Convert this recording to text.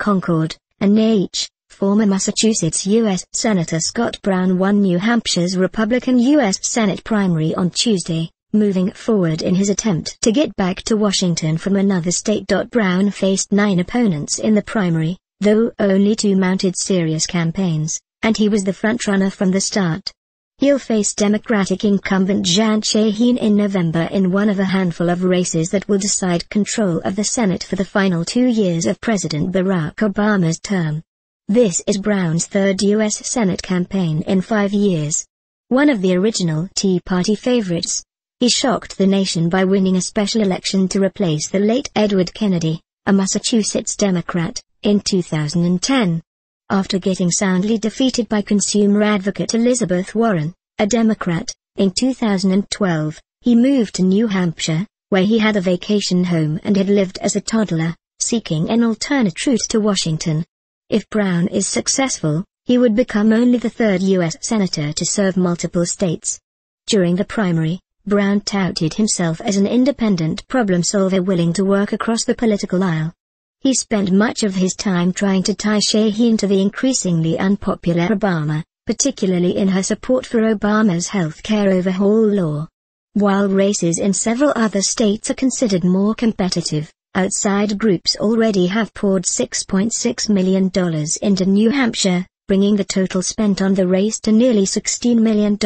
Concord, and H. Former Massachusetts U.S. Senator Scott Brown won New Hampshire's Republican U.S. Senate primary on Tuesday, moving forward in his attempt to get back to Washington from another state. Brown faced nine opponents in the primary, though only two mounted serious campaigns, and he was the frontrunner from the start. He'll face Democratic incumbent Jeanne Shaheen in November in one of a handful of races that will decide control of the Senate for the final two years of President Barack Obama's term. This is Brown's third U.S. Senate campaign in five years. One of the original Tea Party favorites, he shocked the nation by winning a special election to replace the late Edward Kennedy, a Massachusetts Democrat, in 2010 after getting soundly defeated by consumer advocate Elizabeth Warren, a Democrat. In 2012, he moved to New Hampshire, where he had a vacation home and had lived as a toddler, seeking an alternate route to Washington. If Brown is successful, he would become only the third U.S. Senator to serve multiple states. During the primary, Brown touted himself as an independent problem solver willing to work across the political aisle. He spent much of his time trying to tie Shaheen to the increasingly unpopular Obama, particularly in her support for Obama's health care overhaul law. While races in several other states are considered more competitive, outside groups already have poured $6.6 million into New Hampshire, bringing the total spent on the race to nearly $16 million.